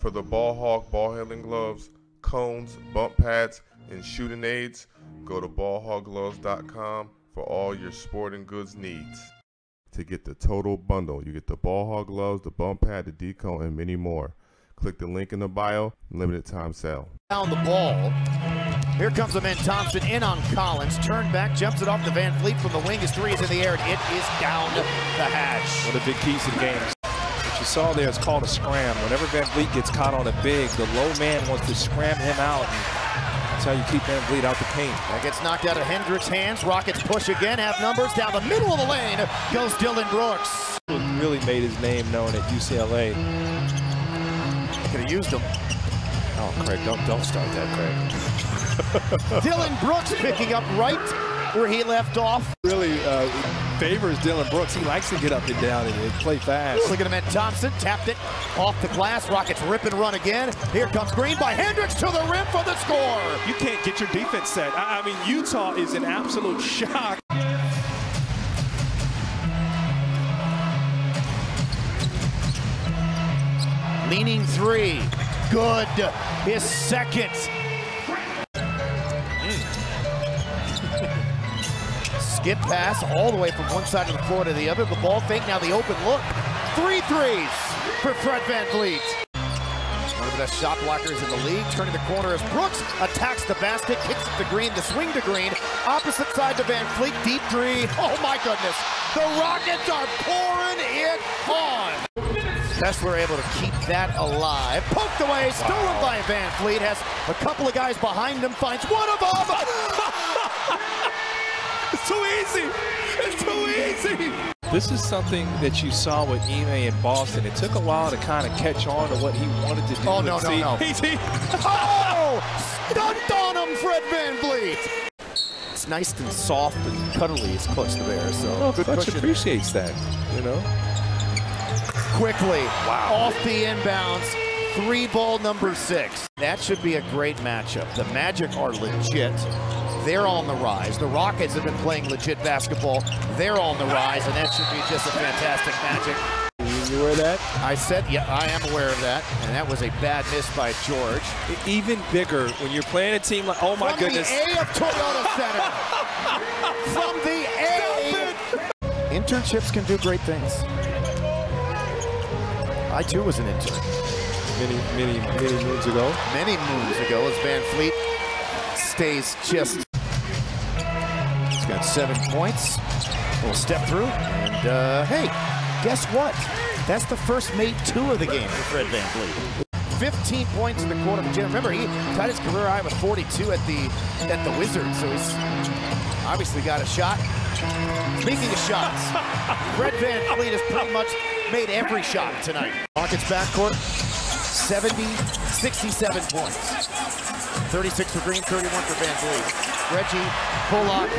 For the Ball Hog ball handling gloves, cones, bump pads, and shooting aids, go to ballhoggloves.com for all your sporting goods needs. To get the total bundle, you get the ball hog gloves, the bump pad, the decone, and many more. Click the link in the bio, limited time sale. Down the ball. Here comes the man Thompson in on Collins. Turn back, jumps it off the VanVleet from the wing. His three is in the air, and it is down the hatch. One of the big keys in games. What you saw there, it's called a scram. Whenever VanVleet gets caught on a big, the low man wants to scram him out. That's how you keep VanVleet out the paint. That gets knocked out of Hendricks' hands. Rockets push again, have numbers. Down the middle of the lane goes Dillon Brooks. Really made his name known at UCLA. Could have used him. Oh, Craig, don't don't start that, Craig. Dillon Brooks picking up right where he left off. Really uh, favors Dillon Brooks. He likes to get up and down and, play fast. Look at him at Thompson, tapped it off the glass. Rockets rip and run again. Here comes Green by Hendricks to the rim for the score. You can't get your defense set. I, I mean, Utah is an absolute shock. Leaning three. Good. His second. Skip pass all the way from one side of the floor to the other. The ball fake, now the open look. Three threes for Fred VanVleet. One of the best shot blockers in the league. Turning the corner as Brooks attacks the basket, kicks it to Green, the swing to Green. Opposite side to Van Fleet, deep three. Oh my goodness. The Rockets are pouring it on. Kessler able to keep that alive. Poked away, stolen by VanVleet. Has a couple of guys behind him, finds one of them. It's too easy. It's too easy. This is something that you saw with Ime in Boston. It took a while to kind of catch on to what he wanted to do. Oh, no, no, see- no. He's, he, Oh! Stunned on him, Fred VanVleet. It's nice and soft and cuddly as Clutch the Bear, so Well, good Clutch appreciates that, you know. quickly off the inbounds. Three ball number six. That should be a great matchup. The Magic are legit. They're on the rise. The Rockets have been playing legit basketball. They're on the rise, and that should be just a fantastic magic. You, you aware of that? I said, yeah, I am aware of that, and that was a bad miss by George. Even bigger when you're playing a team like, oh my From goodness. the A of Toyota Center. From the A. Internships can do great things. I too was an intern. Many, many, many moons ago. many moons ago as Van Fleet stays just. Got seven points. We'll step through. And uh, hey, guess what? That's the first made two of the game for Fred VanVleet. 15 points in the quarter for Jim. Remember, he tied his career high with 42 at the at the Wizards, so he's obviously got a shot. Speaking of shots, Fred VanVleet has pretty much made every shot tonight. Rockets backcourt, 70, 67 points. 36 for Green, 31 for VanVleet. Reggie Bullock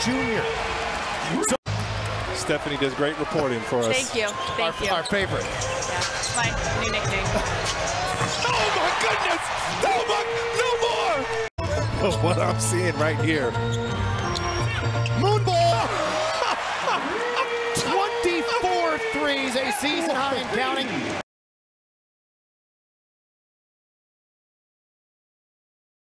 Jr. Stephanie does great reporting for us. Thank you. Our, Thank you. our favorite. Yeah, my new nickname. oh my goodness. No, more. no more. what I'm seeing right here. Moonball! 24 threes, a season high and counting.